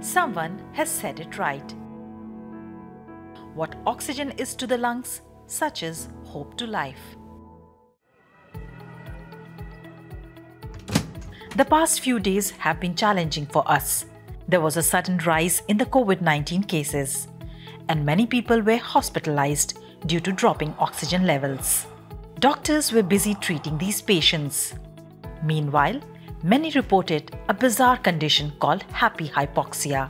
someone has said it right. What oxygen is to the lungs, such is hope to life. The past few days have been challenging for us. There was a sudden rise in the COVID 19 cases, and many people were hospitalized due to dropping oxygen levels. Doctors were busy treating these patients. Meanwhile, many reported a bizarre condition called happy hypoxia.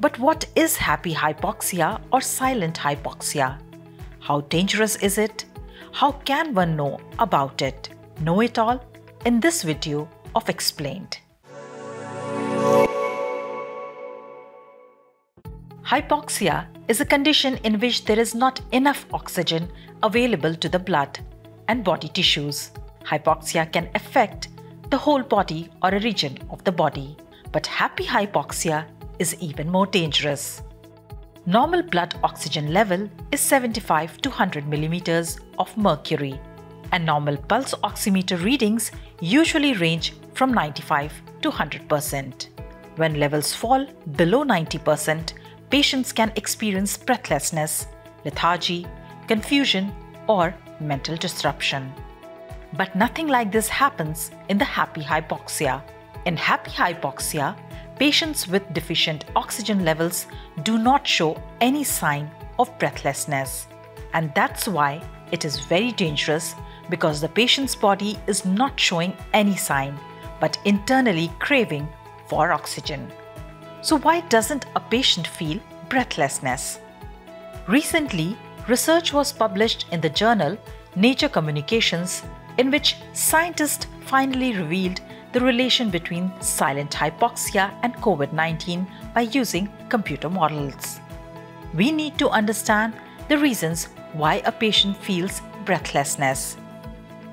But what is happy hypoxia or silent hypoxia? How dangerous is it? How can one know about it? Know it all? In this video of Explained. Hypoxia is a condition in which there is not enough oxygen available to the blood and body tissues. Hypoxia can affect the whole body or a region of the body, but happy hypoxia is even more dangerous. Normal blood oxygen level is 75 to 100 millimeters of mercury, and normal pulse oximeter readings usually range from 95 to 100%. When levels fall below 90%, patients can experience breathlessness, lethargy, confusion, or mental disruption. But nothing like this happens in the happy hypoxia. In happy hypoxia, patients with deficient oxygen levels do not show any sign of breathlessness. And that's why it is very dangerous because the patient's body is not showing any sign but internally craving for oxygen. So, why doesn't a patient feel breathlessness? Recently, research was published in the journal Nature Communications in which scientists finally revealed the relation between silent hypoxia and COVID 19 by using computer models. We need to understand the reasons why a patient feels breathlessness.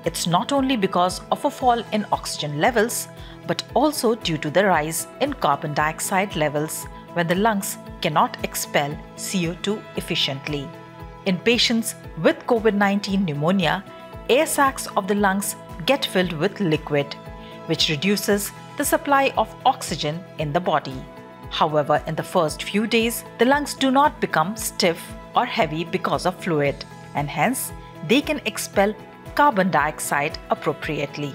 It's not only because of a fall in oxygen levels, but also due to the rise in carbon dioxide levels when the lungs cannot expel CO2 efficiently. In patients with COVID 19 pneumonia, air sacs of the lungs get filled with liquid, which reduces the supply of oxygen in the body. However, in the first few days, the lungs do not become stiff or heavy because of fluid, and hence they can expel carbon dioxide appropriately.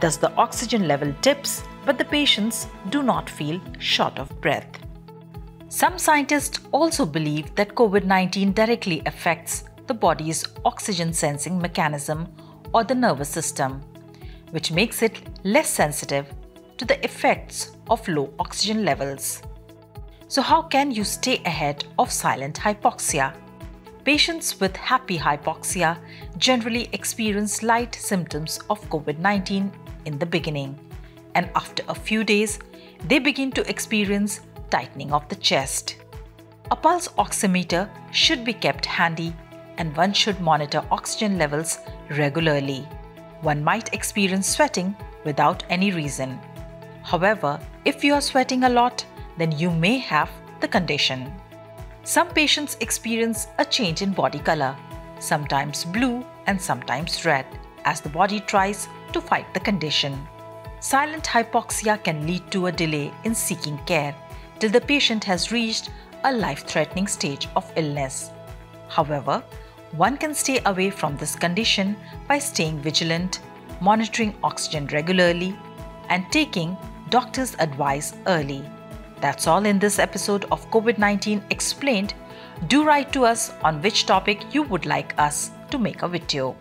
Thus, the oxygen level dips, but the patients do not feel short of breath. Some scientists also believe that COVID 19 directly affects the body's oxygen sensing mechanism or the nervous system, which makes it less sensitive to the effects of low oxygen levels. So, how can you stay ahead of silent hypoxia? Patients with happy hypoxia generally experience light symptoms of COVID 19 in the beginning, and after a few days, they begin to experience tightening of the chest. A pulse oximeter should be kept handy, and one should monitor oxygen levels regularly. One might experience sweating without any reason. However, if you are sweating a lot, then you may have the condition. Some patients experience a change in body color, sometimes blue and sometimes red, as the body tries to fight the condition. Silent hypoxia can lead to a delay in seeking care till the patient has reached a life threatening stage of illness. However, one can stay away from this condition by staying vigilant, monitoring oxygen regularly, and taking doctor's advice early. That's all in this episode of COVID 19 Explained. Do write to us on which topic you would like us to make a video.